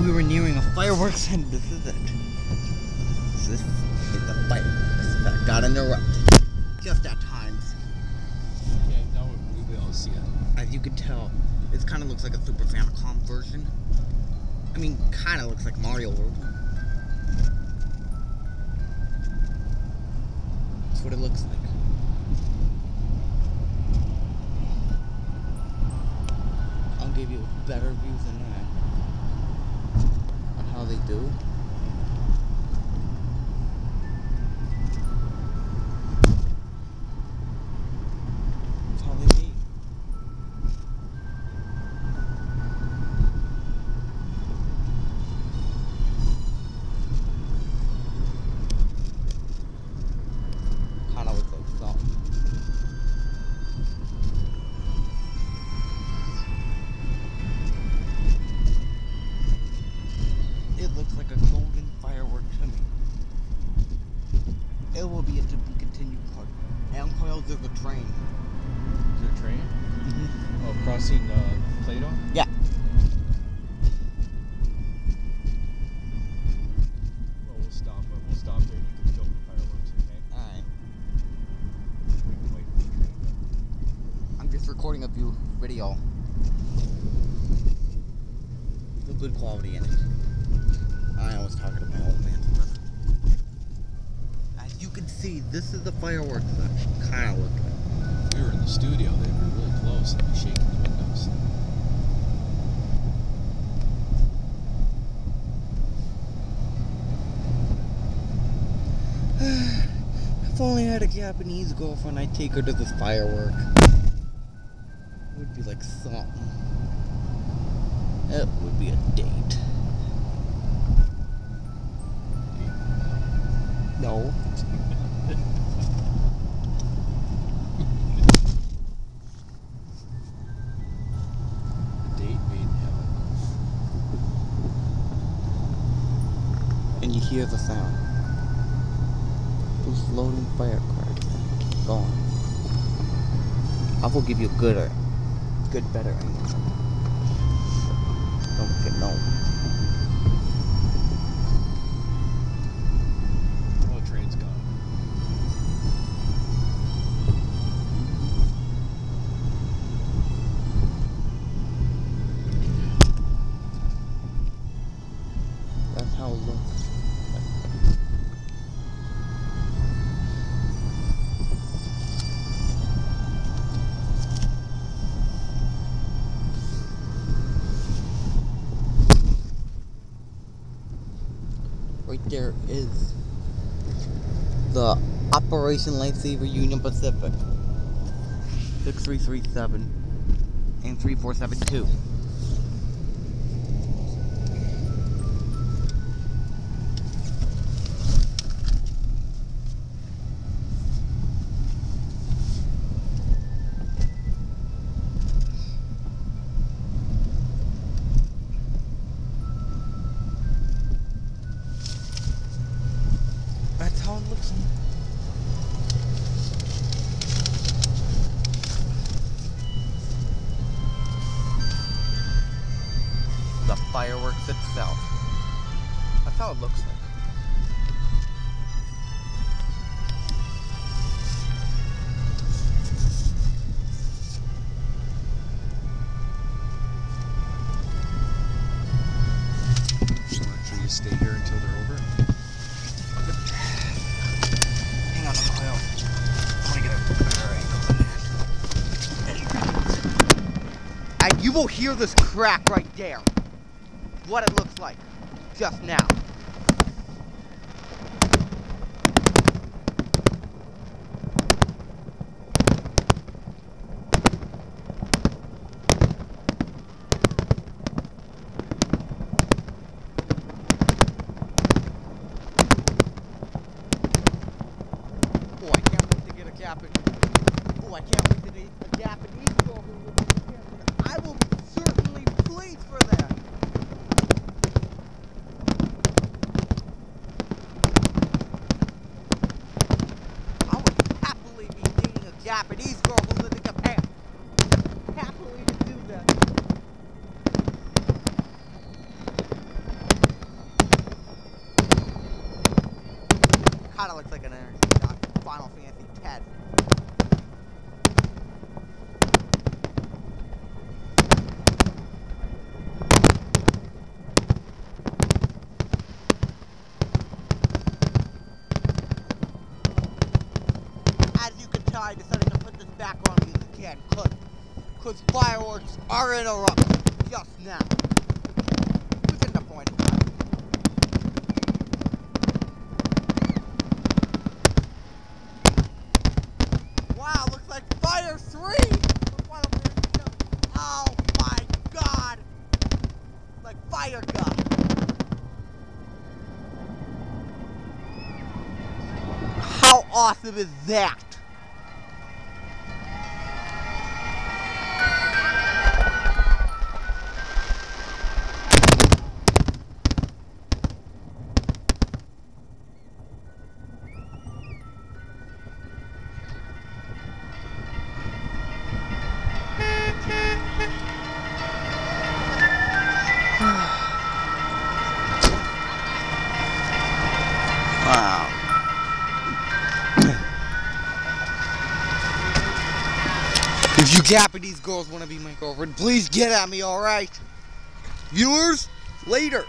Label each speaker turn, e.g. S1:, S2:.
S1: we were nearing a fireworks and this is it. This is the fireworks that got interrupted. Just at times.
S2: Okay, now we, all see it.
S1: As you can tell, this kind of looks like a Super Famicom version. I mean, kind of looks like Mario World. That's what it looks like. I'll give you a better view than that how they do. Like a golden firework to me. It will be a to be continued part. And Coils is a train.
S2: Is there a train? Oh, crossing uh, Plato?
S1: Yeah.
S2: Well, we'll stop. We'll stop there. and You can film the fireworks, okay?
S1: Alright.
S2: We can wait for the train.
S1: I'm just recording a view video. The good quality in it. I was talking to my old man. As you can see, this is the fireworks that kind of look like.
S2: If we were in the studio, they'd be really close. They'd be shaking the windows.
S1: If only I had a Japanese girlfriend, I'd take her to this firework. It would be like something. It would be a date. And you hear the sound. Those floating firecrackers. Gone. I will give you a good, uh, good, better angle. Don't get no. Right there is the Operation Lifesaver Union Pacific 6337 and 3472. The fireworks itself. That's how it looks like.
S2: You
S1: will hear this crack right there. What it looks like. Just now. Oh, I can't wait to get a Japanese. Oh, I can't wait to get a Japanese girl who will be here. I will certainly plead for that. Fireworks are interrupted just now. Wow, looks like fire three! Look what I'm gonna do. Oh my god! Like fire. How awesome is that? If you Japanese girls want to be my girlfriend, please get at me, alright? Viewers, later.